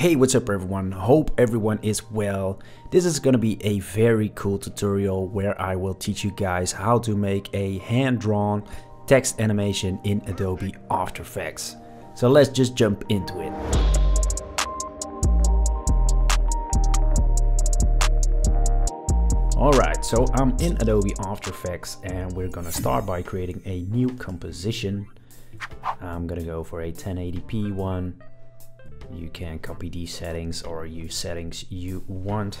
Hey, what's up everyone? Hope everyone is well. This is gonna be a very cool tutorial where I will teach you guys how to make a hand-drawn text animation in Adobe After Effects. So let's just jump into it. Alright, so I'm in Adobe After Effects and we're gonna start by creating a new composition. I'm gonna go for a 1080p one you can copy these settings or use settings you want.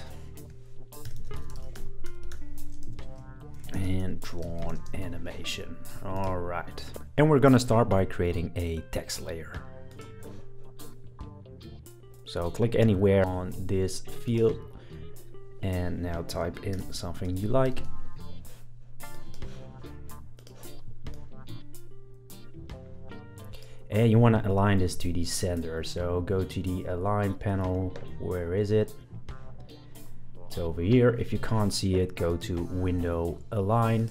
And drawn animation. All right and we're gonna start by creating a text layer. So click anywhere on this field. And now type in something you like and you want to align this to the center. So go to the align panel. Where is it? It's over here. If you can't see it go to window align.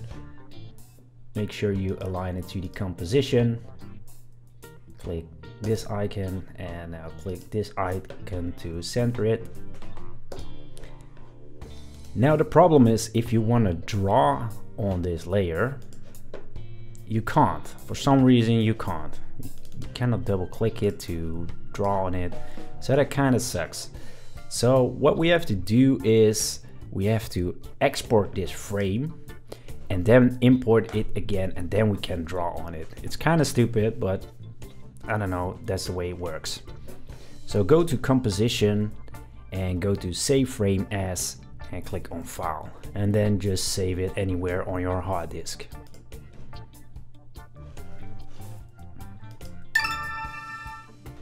Make sure you align it to the composition. Click this icon and now click this icon to center it. Now the problem is if you want to draw on this layer you can't. For some reason you can't. you cannot double click it to draw on it. So that kind of sucks. So what we have to do is we have to export this frame and then import it again and then we can draw on it. It's kind of stupid but I don't know that's the way it works. So go to composition and go to save frame as and click on file and then just save it anywhere on your hard disk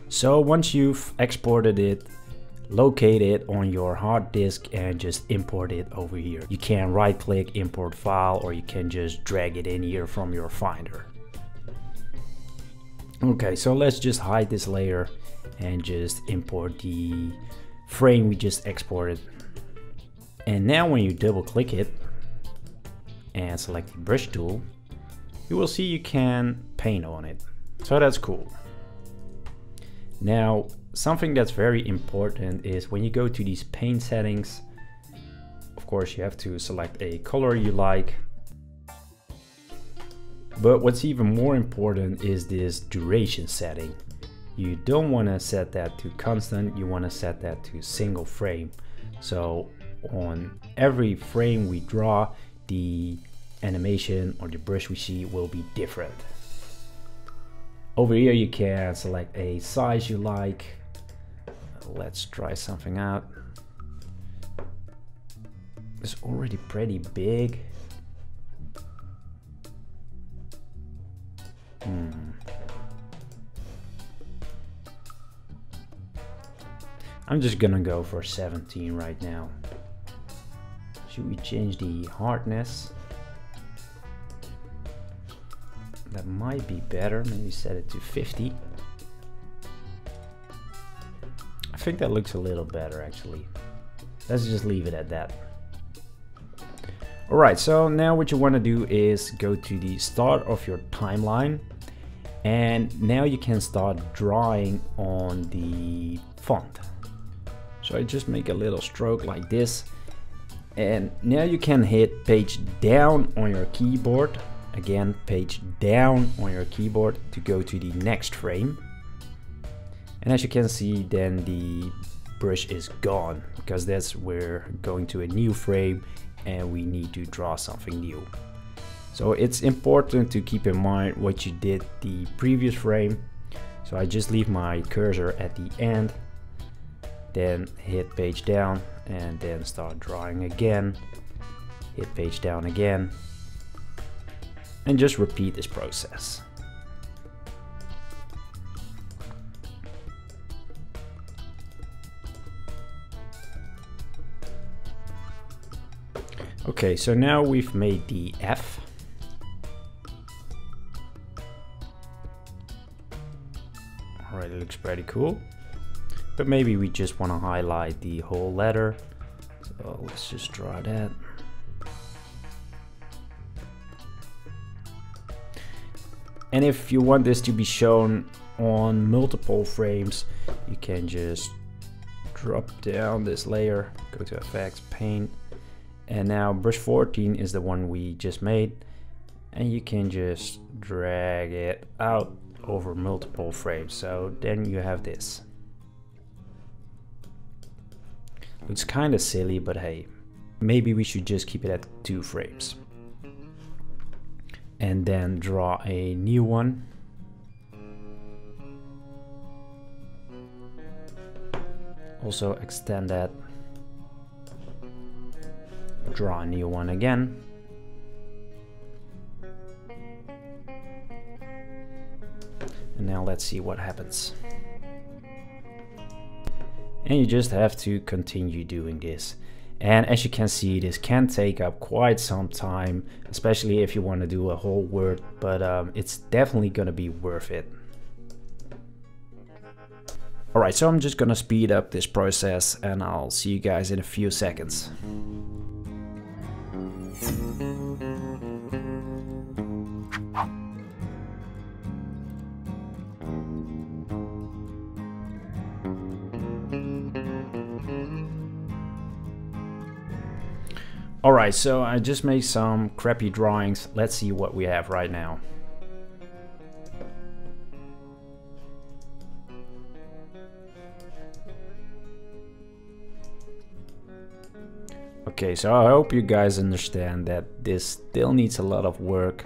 So once you've exported it, locate it on your hard disk and just import it over here. You can right click import file or you can just drag it in here from your finder. Okay, so let's just hide this layer and just import the frame we just exported. And now when you double click it and select the brush tool, you will see you can paint on it. So that's cool. Now, something that's very important is when you go to these paint settings, of course you have to select a color you like. But what's even more important is this duration setting. You don't want to set that to constant, you want to set that to single frame. So on every frame we draw, the animation or the brush we see will be different. Over here you can select a size you like. Let's try something out. It's already pretty big. Hmm. I'm just gonna go for 17 right now. Should we change the hardness? Might be better. Maybe set it to 50. I think that looks a little better actually. Let's just leave it at that. Alright, so now what you want to do is go to the start of your timeline and now you can start drawing on the font. So I just make a little stroke like this and now you can hit page down on your keyboard again page down on your keyboard to go to the next frame. And as you can see then the brush is gone because that's we're going to a new frame and we need to draw something new. So it's important to keep in mind what you did the previous frame. So I just leave my cursor at the end then hit page down and then start drawing again. Hit page down again and just repeat this process. Okay, so now we've made the F. Alright, it looks pretty cool. But maybe we just want to highlight the whole letter. So let's just draw that. And if you want this to be shown on multiple frames, you can just drop down this layer, go to effects, paint, and now brush 14 is the one we just made. And you can just drag it out over multiple frames. So then you have this. It's kind of silly but hey maybe we should just keep it at two frames and then draw a new one. Also extend that. Draw a new one again. And now let's see what happens. And you just have to continue doing this and as you can see this can take up quite some time especially if you want to do a whole word but um, it's definitely gonna be worth it. Alright so I'm just gonna speed up this process and I'll see you guys in a few seconds Alright, so I just made some crappy drawings. Let's see what we have right now. Okay, so I hope you guys understand that this still needs a lot of work.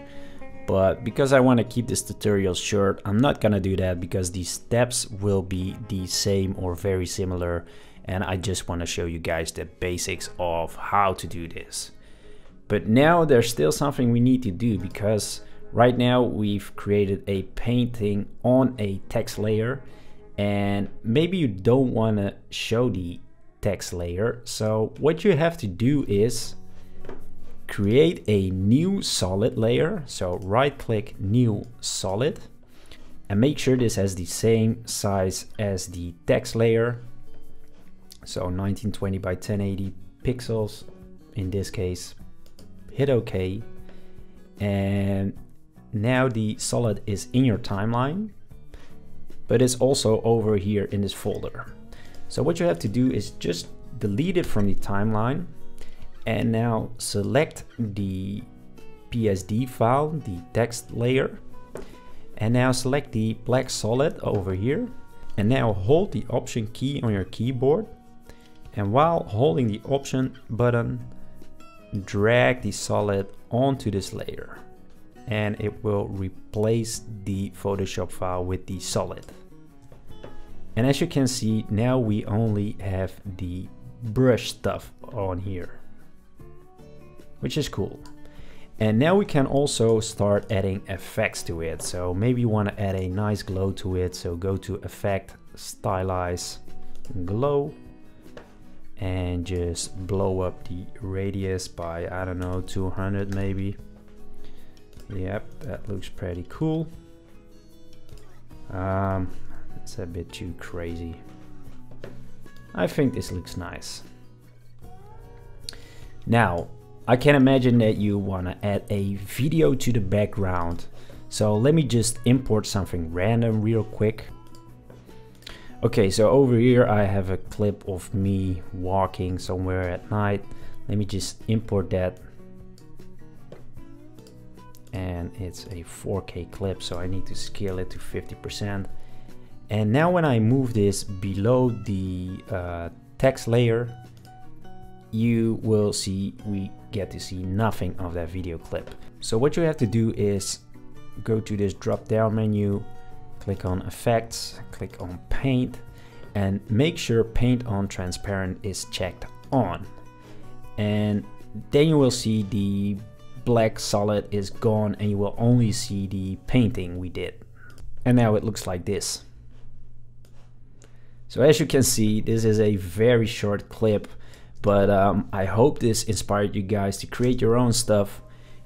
But because I want to keep this tutorial short, I'm not gonna do that because the steps will be the same or very similar and I just want to show you guys the basics of how to do this. But now there's still something we need to do because right now we've created a painting on a text layer and maybe you don't want to show the text layer. So what you have to do is create a new solid layer. So right click new solid and make sure this has the same size as the text layer so 1920 by 1080 pixels in this case. Hit OK. And now the solid is in your timeline, but it's also over here in this folder. So what you have to do is just delete it from the timeline and now select the PSD file, the text layer, and now select the black solid over here and now hold the option key on your keyboard and while holding the option button drag the solid onto this layer. And it will replace the Photoshop file with the solid. And as you can see now we only have the brush stuff on here which is cool. And now we can also start adding effects to it. So maybe you want to add a nice glow to it. So go to effect stylize glow and just blow up the radius by I don't know 200 maybe. Yep that looks pretty cool. Um, it's a bit too crazy. I think this looks nice. Now I can imagine that you want to add a video to the background. So let me just import something random real quick Okay, so over here I have a clip of me walking somewhere at night. Let me just import that. And it's a 4K clip, so I need to scale it to 50%. And now when I move this below the uh, text layer, you will see we get to see nothing of that video clip. So what you have to do is go to this drop down menu, click on effects, click on paint and make sure paint on transparent is checked on. And then you will see the black solid is gone and you will only see the painting we did. And now it looks like this. So as you can see, this is a very short clip, but um, I hope this inspired you guys to create your own stuff.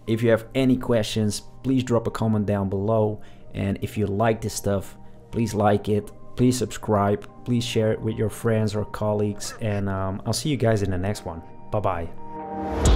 If you have any questions, please drop a comment down below. And if you like this stuff, please like it, please subscribe, please share it with your friends or colleagues, and um, I'll see you guys in the next one. Bye bye.